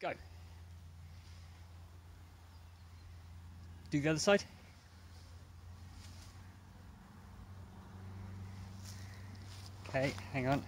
Go. Do the other side. Okay, hang on.